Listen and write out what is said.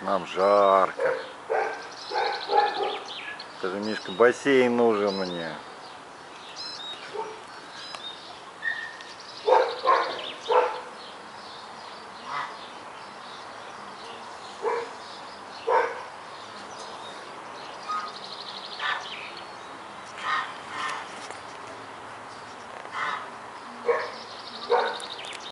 Нам жарко. Скажи, Мишка, бассейн нужен мне.